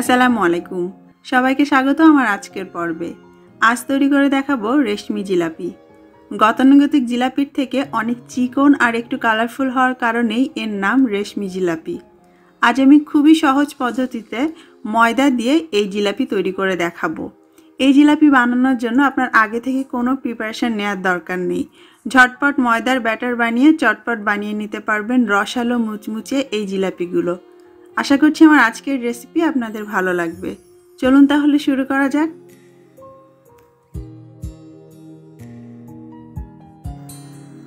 আসসালামু আলাইকুম। সবাইকে স্বাগত আমার আজকের পর্বে। আজ তৈরি করে দেখাবো রেশমি জিলাপি। গতানুগতিক জিলাপির থেকে অনেক চিকন আর একটু কালারফুল হওয়ার কারণেই এর নাম রেশমি জিলাপি। আজ আমি খুবই সহজ পদ্ধতিতে ময়দা দিয়ে এই জিলাপি তৈরি করে দেখাবো। এই জিলাপি বানানোর জন্য আপনার আগে থেকে কোনো প্রিপারেশন নেওয়ার দরকার নেই। ঝটপট ময়দার ব্যাটার বানিয়ে চটপট বানিয়ে নিতে পারবেন রসালো মুচমুচে এই জিলাপিগুলো। আশা করছি আমার আজকের রেসিপি আপনাদের ভালো লাগবে। চলুন তাহলে শুরু করা যাক।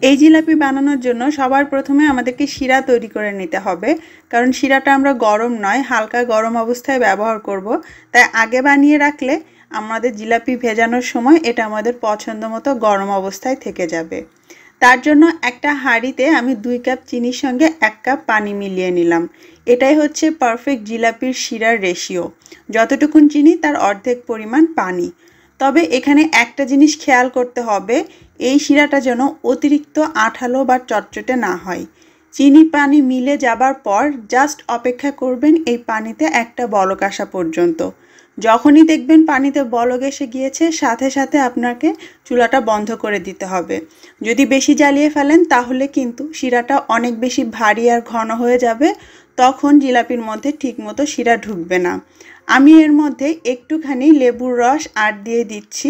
এই জিলাপি বানানোর জন্য সবার প্রথমে আমাদেরকে শিরা তৈরি করে নিতে হবে। কারণ শিরাটা আমরা গরম নয়, হালকা গরম অবস্থায় ব্যবহার করব। তাই আগে বানিয়ে রাখলে আমাদের জিলাপি ভেজানোর সময় এটা আমাদের পছন্দ মতো গরম অবস্থায় থেকে যাবে। তার জন্য একটা হাঁড়িতে আমি দুই কাপ চিনির সঙ্গে এক কাপ পানি মিলিয়ে নিলাম। এটাই হচ্ছে পারফেক্ট জিলাপির শিরার রেশিও যতটুকুন চিনি, তার অর্ধেক পরিমাণ পানি। তবে এখানে একটা জিনিস খেয়াল করতে হবে, এই শিরাটা যেন অতিরিক্ত আঠালো বা চটচটে না হয়। চিনি পানি মিলে যাবার পর জাস্ট অপেক্ষা করবেন এই পানিতে একটা বলক আসা পর্যন্ত। যখনই দেখবেন পানিতে বলক এসে গিয়েছে, সাথে সাথে আপনাকে চুলাটা বন্ধ করে দিতে হবে। যদি বেশি জ্বালিয়ে ফেলেন, তাহলে কিন্তু শিরাটা অনেক বেশি ভারী আর ঘন হয়ে যাবে। তখন জিলাপির মধ্যে ঠিকমতো শিরা ঢুকবে না। আমি এর মধ্যে একটুখানি লেবুর রস আর দিয়ে দিচ্ছি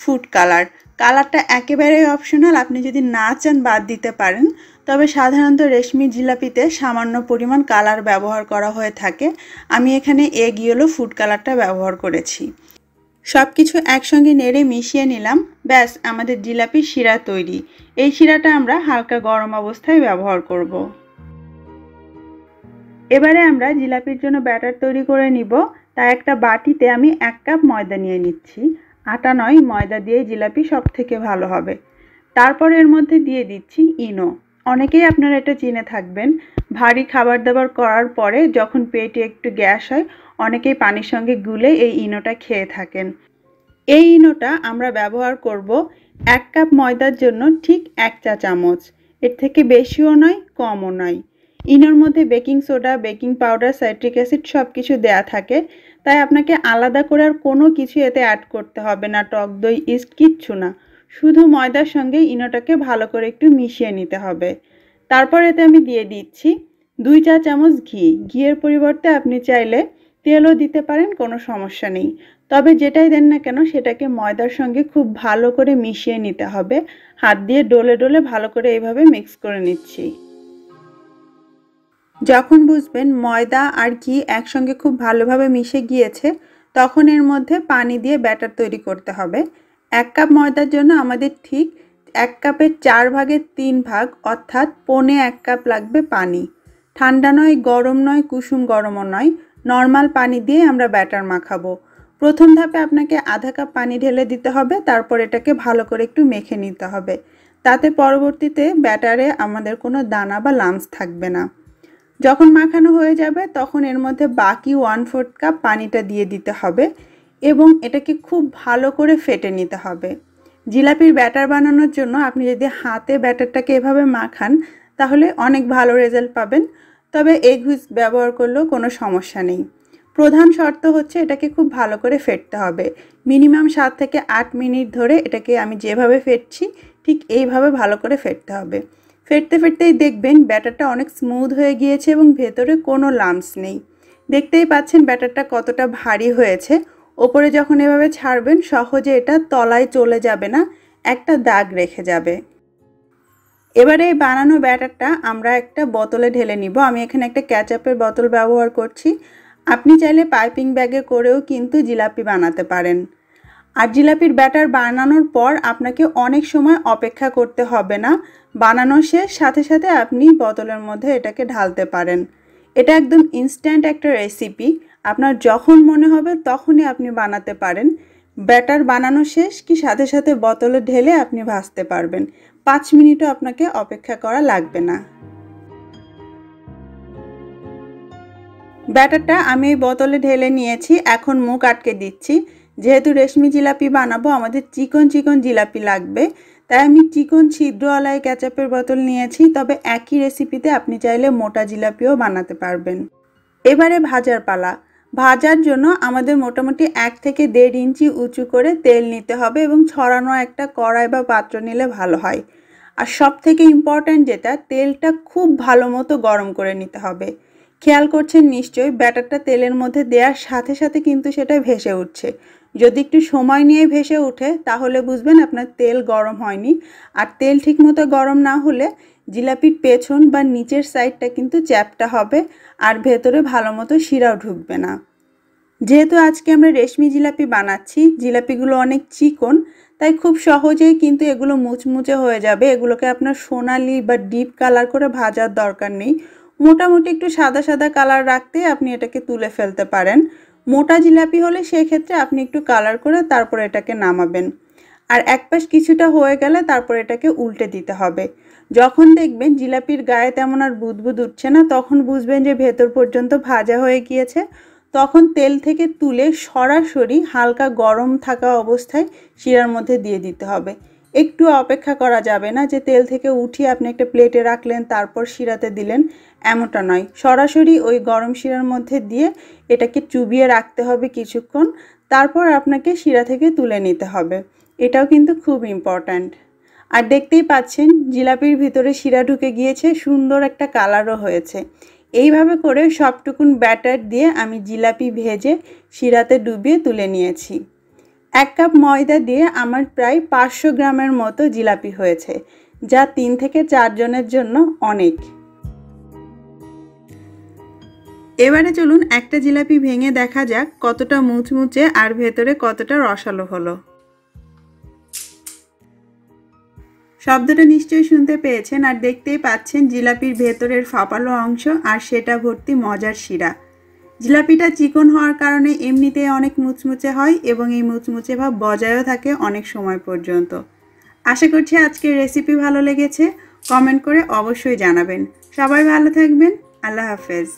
ফুড কালার কালারটা একেবারেই অপশনাল আপনি যদি না চান বাদ দিতে পারেন। তবে সাধারণত রেশমি জিলাপিতে সামান্য পরিমাণ কালার ব্যবহার করা হয়ে থাকে। আমি এখানে এগ ইয়েলো ফুড কালারটা ব্যবহার করেছি। সব কিছু একসঙ্গে নেড়ে মিশিয়ে নিলাম। ব্যাস, আমাদের জিলাপির শিরা তৈরি। এই শিরাটা আমরা হালকা গরম অবস্থায় ব্যবহার করব। এবারে আমরা জিলাপির জন্য ব্যাটার তৈরি করে নিব। তাই একটা বাটিতে আমি এক কাপ ময়দা নিয়ে নিচ্ছি। আটা নয়, ময়দা দিয়ে জিলাপি সব থেকে ভালো হবে। তারপর এর মধ্যে দিয়ে দিচ্ছি ইনো। অনেকেই আপনারা এটা চিনে থাকবেন। ভারী খাবার দাবার করার পরে যখন পেটে একটু গ্যাস হয়, অনেকেই পানির সঙ্গে গুলে এই ইনোটা খেয়ে থাকেন। এই ইনোটা আমরা ব্যবহার করব এক কাপ ময়দার জন্য ঠিক এক চা চামচ এর থেকে বেশিও নয়, কমও নয়। ইনোর মধ্যে baking soda, baking powder, citric acid সব কিছু দেয়া থাকে। তাই আপনাকে আলাদা করে আর কোনো কিছু এতে অ্যাড করতে হবে না, টক দই, ইস্ট, কিচ্ছু না। শুধু ময়দার সঙ্গে ইনোটাকে ভালো করে একটু মিশিয়ে নিতে হবে। তারপর এতে আমি দিয়ে দিচ্ছি দুই চা চামচ ঘি। ঘিয়ের পরিবর্তে আপনি চাইলে তেলও দিতে পারেন, কোনো সমস্যা নেই। তবে যেটাই দেন না কেন, সেটাকে ময়দার সঙ্গে খুব ভালো করে মিশিয়ে নিতে হবে। হাত দিয়ে ডলে ডলে ভালো করে এইভাবে মিক্স করে নিচ্ছি। যখন বুঝবেন ময়দা আর ঘি একসঙ্গে খুব ভালোভাবে মিশে গিয়েছে, তখন এর মধ্যে পানি দিয়ে ব্যাটার তৈরি করতে হবে। এক কাপ ময়দার জন্য আমাদের ঠিক এক কাপের চার ভাগের তিন ভাগ, অর্থাৎ পনে এক কাপ লাগবে পানি। ঠান্ডা নয়, গরম নয়, কুসুম গরমও নয়, নর্মাল পানি দিয়ে আমরা ব্যাটার মাখাবো। প্রথম ধাপে আপনাকে আধা কাপ পানি ঢেলে দিতে হবে, তারপর এটাকে ভালো করে একটু মেখে নিতে হবে। তাতে পরবর্তীতে ব্যাটারে আমাদের কোনো দানা বা লামস থাকবে না। যখন মাখানো হয়ে যাবে, তখন এর মধ্যে বাকি ওয়ান ফোর্থ কাপ পানিটা দিয়ে দিতে হবে এবং এটাকে খুব ভালো করে ফেটে নিতে হবে। জিলাপির ব্যাটার বানানোর জন্য আপনি যদি হাতে ব্যাটারটাকে এভাবে মাখান, তাহলে অনেক ভালো রেজাল্ট পাবেন। তবে এগ হুইস ব্যবহার করলেও কোনো সমস্যা নেই। প্রধান শর্ত হচ্ছে এটাকে খুব ভালো করে ফেটতে হবে। মিনিমাম সাত থেকে আট মিনিট ধরে এটাকে আমি যেভাবে ফেটছি, ঠিক এইভাবে ভালো করে ফেটতে হবে। ফেটতে ফেটতেই দেখবেন ব্যাটারটা অনেক স্মুথ হয়ে গিয়েছে এবং ভেতরে কোনো লামস নেই। দেখতেই পাচ্ছেন ব্যাটারটা কতটা ভারী হয়েছে। ওপরে যখন এভাবে ছাড়বেন, সহজে এটা তলায় চলে যাবে না, একটা দাগ রেখে যাবে। এবারে এই বানানো ব্যাটারটা আমরা একটা বোতলে ঢেলে নিব। আমি এখানে একটা ক্যাচআপের বোতল ব্যবহার করছি। আপনি চাইলে পাইপিং ব্যাগে করেও কিন্তু জিলাপি বানাতে পারেন। আর জিলাপির ব্যাটার বানানোর পর আপনাকে অনেক সময় অপেক্ষা করতে হবে না। বানানো শেষ, সাথে সাথে আপনি বোতলের মধ্যে এটাকে ঢালতে পারেন। এটা একদম ইনস্ট্যান্ট একটা রেসিপি আপনার যখন মনে হবে তখনই আপনি বানাতে পারেন। ব্যাটার বানানো শেষ কি সাথে সাথে বোতলে ঢেলে আপনি ভাজতে পারবেন। পাঁচ মিনিটও আপনাকে অপেক্ষা করা লাগবে না। ব্যাটারটা আমি এই বোতলে ঢেলে নিয়েছি, এখন মুখ আটকে দিচ্ছি। যেহেতু রেশমি জিলাপি বানাবো, আমাদের চিকন চিকন জিলাপি লাগবে। তাই আমি চিকন ছিদ্রওয়ালায় ক্যাচাপের বোতল নিয়েছি, তবে একই রেসিপিতে আপনি চাইলে মোটা জিলাপিও বানাতে পারবেন। এবারে ভাজার পালা। ভাজার জন্য আমাদের মোটামুটি এক থেকে দেড় ইঞ্চি উঁচু করে তেল নিতে হবে এবং ছড়ানো একটা কড়াই বা পাত্র নিলে ভালো হয়। আর সব থেকে ইম্পর্ট্যান্ট যেটা, তেলটা খুব ভালো মতো গরম করে নিতে হবে। খেয়াল করছেন নিশ্চয়ই, ব্যাটারটা তেলের মধ্যে দেওয়ার সাথে সাথে কিন্তু সেটা ভেসে উঠছে। যদি একটু সময় নিয়ে ভেসে ওঠে, তাহলে বুঝবেন আপনার তেল গরম হয়নি। আর তেল ঠিকমতো গরম না হলে জিলাপির পেছন বা নিচের সাইডটা কিন্তু চ্যাপটা হবে আর ভেতরে ভালো মতো শিরাও ঢুকবে না। যেহেতু আজকে আমরা রেশমি জিলাপি বানাচ্ছি, জিলাপিগুলো অনেক চিকন, তাই খুব সহজেই কিন্তু এগুলো মুচমুচে হয়ে যাবে। এগুলোকে আপনার সোনালি বা ডিপ কালার করে ভাজার দরকার নেই। মোটামুটি একটু সাদা সাদা কালার রাখতে আপনি এটাকে তুলে ফেলতে পারেন। মোটা জিলাপি হলে সেক্ষেত্রে আপনি একটু কালার করে তারপর এটাকে নামাবেন। আর এক পাশ কিছুটা হয়ে গেলে তারপর এটাকে উল্টে দিতে হবে। যখন দেখবেন জিলাপির গায়ে তেমন আর বুদবুদ উঠছে না, তখন বুঝবেন যে ভেতর পর্যন্ত ভাজা হয়ে গিয়েছে। তখন তেল থেকে তুলে সরাসরি হালকা গরম থাকা অবস্থায় শিরার মধ্যে দিয়ে দিতে হবে। একটু অপেক্ষা করা যাবে না যে তেল থেকে উঠিয়ে আপনি একটা প্লেটে রাখলেন, তারপর শিরাতে দিলেন, এমনটা নয়। সরাসরি ওই গরম শিরার মধ্যে দিয়ে এটাকে চুবিয়ে রাখতে হবে কিছুক্ষণ, তারপর আপনাকে শিরা থেকে তুলে নিতে হবে। এটাও কিন্তু খুব ইম্পর্ট্যান্ট আর দেখতেই পাচ্ছেন, জিলাপির ভিতরে শিরা ঢুকে গিয়েছে, সুন্দর একটা কালারও হয়েছে। এইভাবে করে সবটুকুন ব্যাটার দিয়ে আমি জিলাপি ভেজে শিরাতে ডুবিয়ে তুলে নিয়েছি। এক কাপ ময়দা দিয়ে আমার প্রায় পাঁচশো গ্রামের মতো জিলাপি হয়েছে, যা তিন থেকে চারজনের জন্য অনেক। এবারে চলুন একটা জিলাপি ভেঙে দেখা যাক কতটা মুচমুচে আর ভেতরে কতটা রসালো হলো। শব্দটা নিশ্চয়ই শুনতে পেয়েছেন আর দেখতেই পাচ্ছেন জিলাপির ভেতরের ফাপালো অংশ আর সেটা ভর্তি মজার শিরা। জিলাপিটা চিকন হওয়ার কারণে এমনিতে অনেক মুচমুচে হয় এবং এই মুচমুচে ভাব বজায়ও থাকে অনেক সময় পর্যন্ত। আশা করছি আজকের রেসিপি ভালো লেগেছে। কমেন্ট করে অবশ্যই জানাবেন। সবাই ভালো থাকবেন। আল্লাহ হাফেজ।